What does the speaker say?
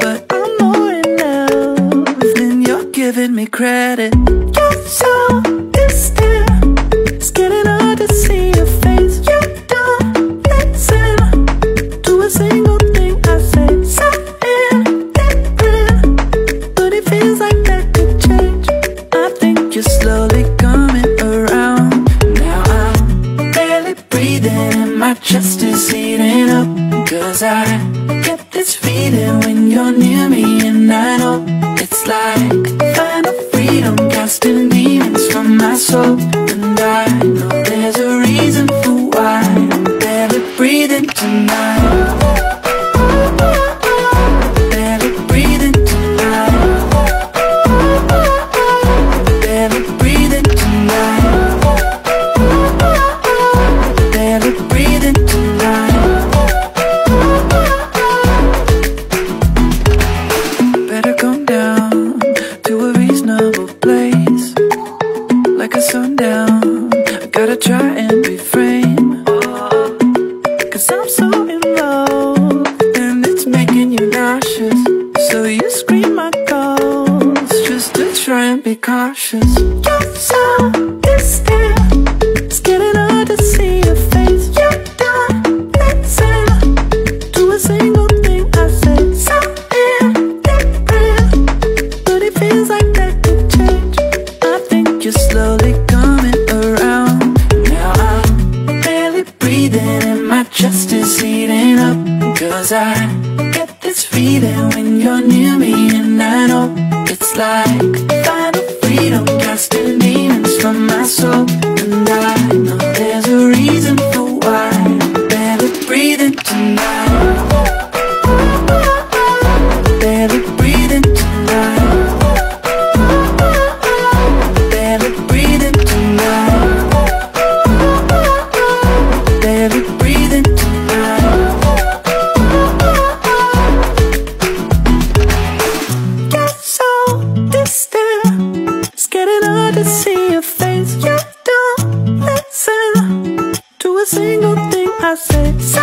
But I'm more in love than you're giving me credit. You're so distant, it's getting hard to see your face. You don't listen to a single thing I say. Something different, but it feels like that could change. I think you're slowly coming around. Now I'm barely breathing, and my chest is heating up. Cause I get this feeling when you're near me, and I know it's like final freedom, casting demons from my soul. Like a sundown. I gotta try and reframe. Cause I'm so in love And it's making you nauseous. So you scream my calls just to try and be cautious. just is heating up Cause I get this feeling when you're near me And I know it's like final freedom Casting demons from my soul And I know there's a reason for why. I said.